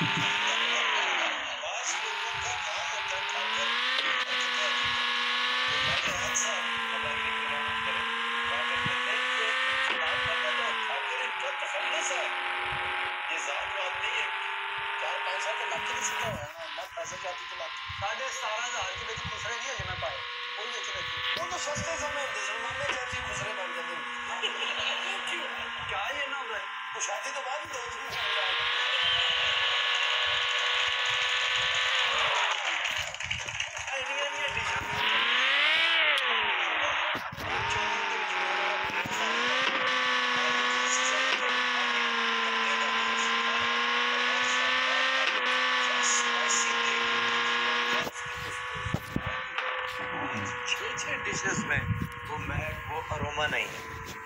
पाए सस्ते समय क्या ये तो शादी तो बाद ही। दो छह छह डिशेस में वो महक वो अरोमा नहीं